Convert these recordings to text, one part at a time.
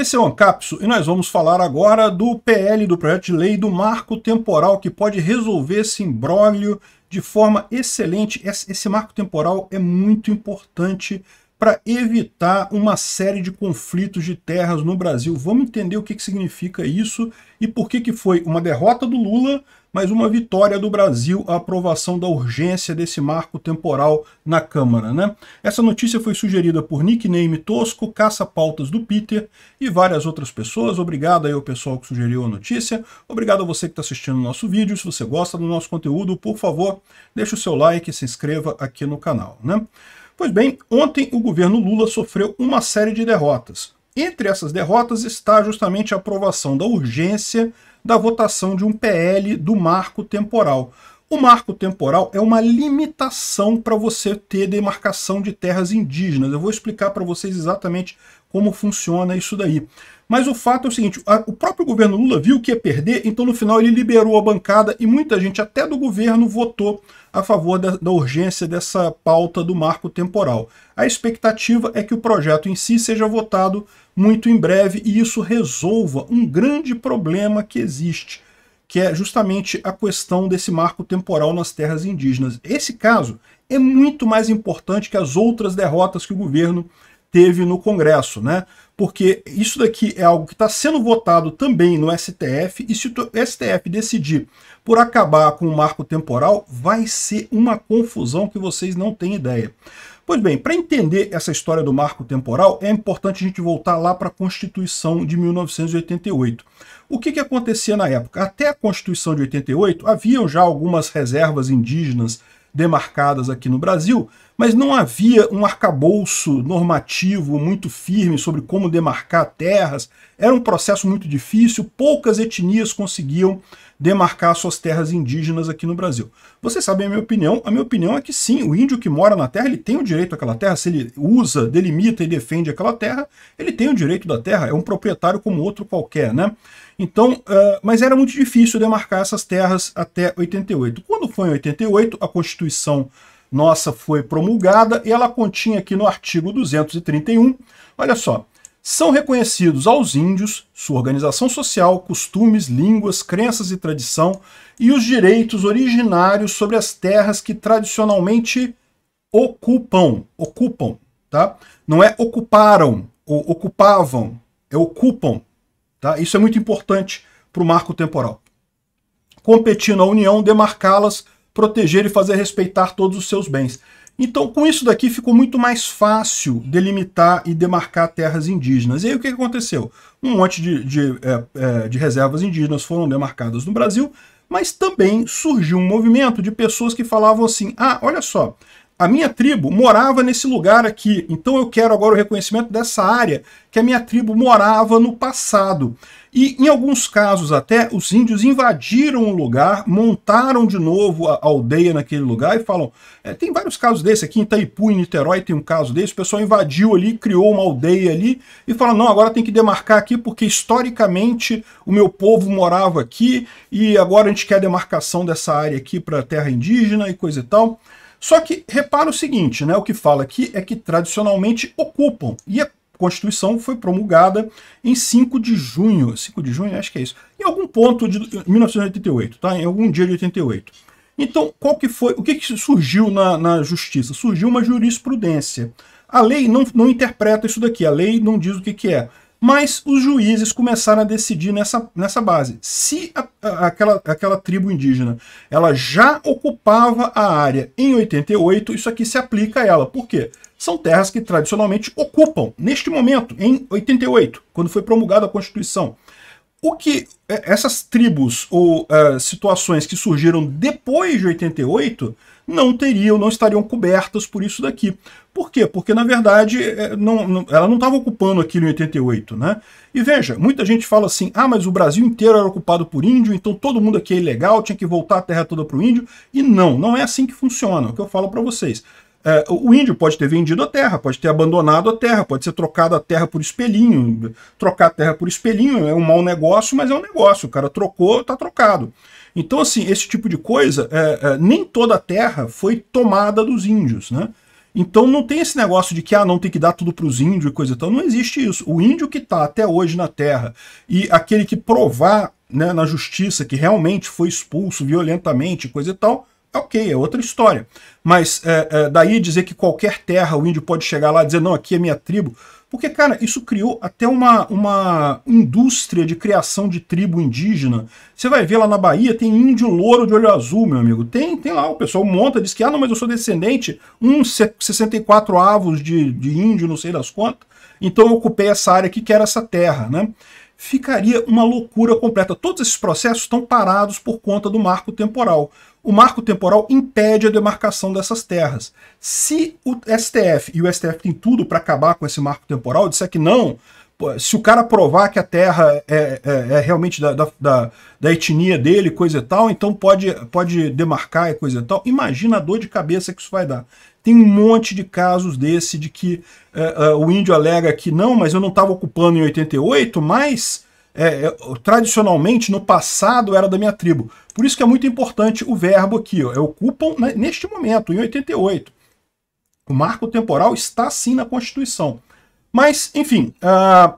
Esse é o Ancapso e nós vamos falar agora do PL, do projeto de lei do marco temporal que pode resolver esse imbróglio de forma excelente. Esse marco temporal é muito importante para evitar uma série de conflitos de terras no Brasil. Vamos entender o que, que significa isso e por que, que foi uma derrota do Lula, mas uma vitória do Brasil a aprovação da urgência desse marco temporal na Câmara. Né? Essa notícia foi sugerida por Nickname Tosco, Caça-Pautas do Peter e várias outras pessoas. Obrigado aí ao pessoal que sugeriu a notícia. Obrigado a você que está assistindo o nosso vídeo. Se você gosta do nosso conteúdo, por favor, deixe o seu like e se inscreva aqui no canal. Né? Pois bem, ontem o governo Lula sofreu uma série de derrotas. Entre essas derrotas está justamente a aprovação da urgência da votação de um PL do marco temporal. O marco temporal é uma limitação para você ter demarcação de terras indígenas. Eu vou explicar para vocês exatamente como funciona isso daí. Mas o fato é o seguinte, o próprio governo Lula viu que ia perder, então no final ele liberou a bancada e muita gente até do governo votou a favor da, da urgência dessa pauta do marco temporal. A expectativa é que o projeto em si seja votado muito em breve e isso resolva um grande problema que existe, que é justamente a questão desse marco temporal nas terras indígenas. Esse caso é muito mais importante que as outras derrotas que o governo teve no Congresso, né? Porque isso daqui é algo que está sendo votado também no STF, e se o STF decidir por acabar com o marco temporal, vai ser uma confusão que vocês não têm ideia. Pois bem, para entender essa história do marco temporal, é importante a gente voltar lá para a Constituição de 1988. O que, que acontecia na época? Até a Constituição de 88, haviam já algumas reservas indígenas demarcadas aqui no Brasil, mas não havia um arcabouço normativo muito firme sobre como demarcar terras. Era um processo muito difícil, poucas etnias conseguiam demarcar suas terras indígenas aqui no Brasil. Vocês sabem a minha opinião? A minha opinião é que sim, o índio que mora na terra, ele tem o direito àquela terra, se ele usa, delimita e defende aquela terra, ele tem o direito da terra, é um proprietário como outro qualquer, né? Então, uh, mas era muito difícil demarcar essas terras até 88. Quando foi em 88, a Constituição nossa foi promulgada e ela continha aqui no artigo 231, olha só, são reconhecidos aos índios sua organização social, costumes, línguas, crenças e tradição e os direitos originários sobre as terras que tradicionalmente ocupam, ocupam, tá? Não é ocuparam ou ocupavam, é ocupam, tá? Isso é muito importante para o marco temporal. Competindo à União demarcá-las proteger e fazer respeitar todos os seus bens. Então, com isso daqui ficou muito mais fácil delimitar e demarcar terras indígenas. E aí o que aconteceu? Um monte de, de, é, é, de reservas indígenas foram demarcadas no Brasil, mas também surgiu um movimento de pessoas que falavam assim, ah, olha só, a minha tribo morava nesse lugar aqui, então eu quero agora o reconhecimento dessa área que a minha tribo morava no passado. E em alguns casos até, os índios invadiram o lugar, montaram de novo a aldeia naquele lugar e falam... É, tem vários casos desse, aqui em Itaipu, em Niterói tem um caso desse, o pessoal invadiu ali, criou uma aldeia ali e fala, não, agora tem que demarcar aqui porque historicamente o meu povo morava aqui e agora a gente quer a demarcação dessa área aqui para terra indígena e coisa e tal. Só que repara o seguinte, né? O que fala aqui é que tradicionalmente ocupam. E a Constituição foi promulgada em 5 de junho, 5 de junho, acho que é isso, em algum ponto de 1988, tá? Em algum dia de 88. Então, qual que foi, o que, que surgiu na, na justiça? Surgiu uma jurisprudência. A lei não, não interpreta isso daqui, a lei não diz o que, que é. Mas os juízes começaram a decidir nessa, nessa base. Se a, a, aquela, aquela tribo indígena ela já ocupava a área em 88, isso aqui se aplica a ela. Por quê? São terras que tradicionalmente ocupam, neste momento, em 88, quando foi promulgada a Constituição. O que é, essas tribos ou uh, situações que surgiram depois de 88 não teriam, não estariam cobertas por isso daqui. Por quê? Porque, na verdade, é, não, não, ela não estava ocupando aquilo em 88, né? E veja, muita gente fala assim, ah, mas o Brasil inteiro era ocupado por índio, então todo mundo aqui é ilegal, tinha que voltar a terra toda para o índio. E não, não é assim que funciona, é o que eu falo para vocês. É, o índio pode ter vendido a terra, pode ter abandonado a terra, pode ser trocado a terra por espelhinho. Trocar a terra por espelhinho é um mau negócio, mas é um negócio. O cara trocou, está trocado. Então, assim, esse tipo de coisa, é, é, nem toda a terra foi tomada dos índios, né? Então não tem esse negócio de que ah, não tem que dar tudo para os índios e coisa e tal. Não existe isso. O índio que está até hoje na terra e aquele que provar né, na justiça que realmente foi expulso violentamente coisa e tal, ok, é outra história. Mas é, é, daí dizer que qualquer terra o índio pode chegar lá e dizer, não, aqui é minha tribo. Porque, cara, isso criou até uma, uma indústria de criação de tribo indígena. Você vai ver lá na Bahia, tem índio louro de olho azul, meu amigo. Tem, tem lá, o pessoal monta, diz que, ah, não, mas eu sou descendente, uns 64 avos de, de índio, não sei das quantas. Então eu ocupei essa área aqui, que era essa terra, né? Ficaria uma loucura completa. Todos esses processos estão parados por conta do marco temporal o marco temporal impede a demarcação dessas terras. Se o STF, e o STF tem tudo para acabar com esse marco temporal, disser que não, se o cara provar que a terra é, é, é realmente da, da, da, etnia dele, coisa e tal, então pode, pode demarcar e coisa e tal, imagina a dor de cabeça que isso vai dar. Tem um monte de casos desse de que é, é o índio alega que não, mas eu não estava ocupando em 88, mas é, é, tradicionalmente, no passado, era da minha tribo. Por isso que é muito importante o verbo aqui, ó, é ocupam né, neste momento, em 88. O marco temporal está sim na Constituição. Mas, enfim, uh,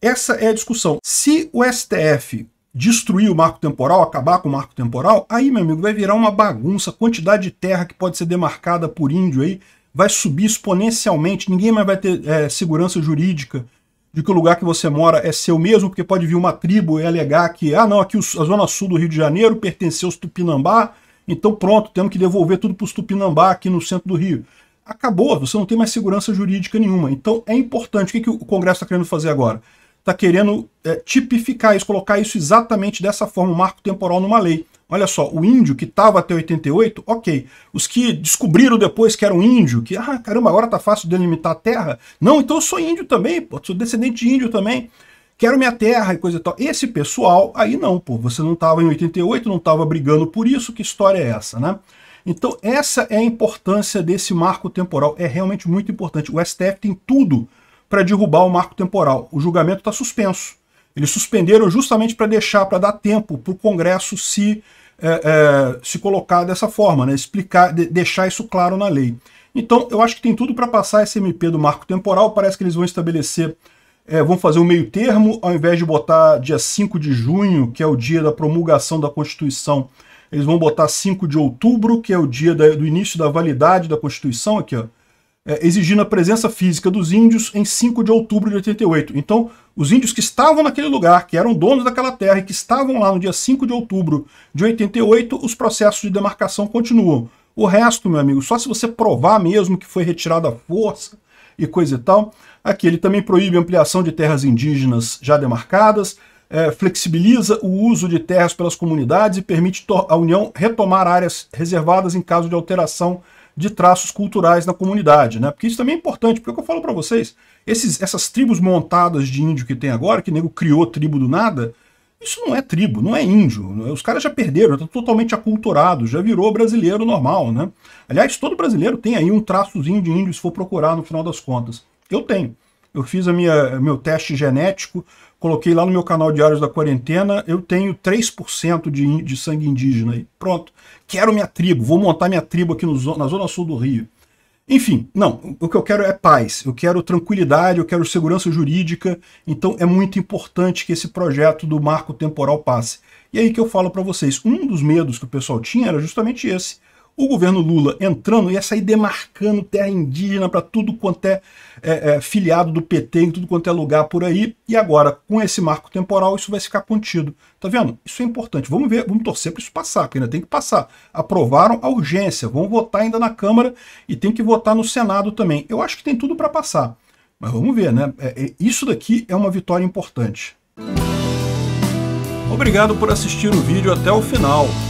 essa é a discussão. Se o STF destruir o marco temporal, acabar com o marco temporal, aí, meu amigo, vai virar uma bagunça. A quantidade de terra que pode ser demarcada por índio aí vai subir exponencialmente. Ninguém mais vai ter é, segurança jurídica de que o lugar que você mora é seu mesmo, porque pode vir uma tribo e alegar que, ah não, aqui a zona sul do Rio de Janeiro pertenceu aos Tupinambá, então pronto, temos que devolver tudo para os Tupinambá aqui no centro do Rio. Acabou, você não tem mais segurança jurídica nenhuma. Então é importante, o que, que o Congresso está querendo fazer agora? Está querendo é, tipificar isso, colocar isso exatamente dessa forma, um marco temporal numa lei. Olha só, o índio que estava até 88, ok. Os que descobriram depois que era um índio, que, ah, caramba, agora tá fácil delimitar a terra. Não, então eu sou índio também, pô, sou descendente de índio também. Quero minha terra e coisa e tal. Esse pessoal, aí não, pô, você não estava em 88, não estava brigando por isso, que história é essa, né? Então, essa é a importância desse marco temporal. É realmente muito importante. O STF tem tudo para derrubar o marco temporal. O julgamento está suspenso. Eles suspenderam justamente para deixar, para dar tempo para o Congresso se é, é, se colocar dessa forma, né? explicar, de, deixar isso claro na lei. Então, eu acho que tem tudo para passar esse MP do marco temporal. Parece que eles vão estabelecer, é, vão fazer um meio termo, ao invés de botar dia 5 de junho, que é o dia da promulgação da Constituição, eles vão botar 5 de outubro, que é o dia da, do início da validade da Constituição, aqui, ó, é, exigindo a presença física dos índios em 5 de outubro de 88. Então, os índios que estavam naquele lugar, que eram donos daquela terra e que estavam lá no dia 5 de outubro de 88, os processos de demarcação continuam. O resto, meu amigo, só se você provar mesmo que foi retirada a força e coisa e tal. Aqui ele também proíbe a ampliação de terras indígenas já demarcadas, é, flexibiliza o uso de terras pelas comunidades e permite a União retomar áreas reservadas em caso de alteração de traços culturais na comunidade, né? Porque isso também é importante, porque é o que eu falo para vocês, esses, essas tribos montadas de índio que tem agora, que nego criou tribo do nada, isso não é tribo, não é índio. Os caras já perderam, já estão totalmente aculturados, já virou brasileiro normal, né? Aliás, todo brasileiro tem aí um traçozinho de índio se for procurar no final das contas. Eu tenho. Eu fiz a minha, meu teste genético, coloquei lá no meu canal Diários da Quarentena, eu tenho 3% de, de sangue indígena aí. Pronto. Quero minha tribo, vou montar minha tribo aqui no, na zona sul do Rio. Enfim, não, o que eu quero é paz, eu quero tranquilidade, eu quero segurança jurídica, então é muito importante que esse projeto do marco temporal passe. E aí que eu falo para vocês, um dos medos que o pessoal tinha era justamente esse, o governo Lula entrando ia sair demarcando terra indígena para tudo quanto é, é, é, filiado do PT, em tudo quanto é lugar por aí, e agora, com esse marco temporal, isso vai ficar contido. Tá vendo? Isso é importante. Vamos ver, vamos torcer para isso passar, porque ainda tem que passar. Aprovaram a urgência, vão votar ainda na Câmara e tem que votar no Senado também. Eu acho que tem tudo para passar. Mas vamos ver, né? É, é, isso daqui é uma vitória importante. Obrigado por assistir o vídeo até o final.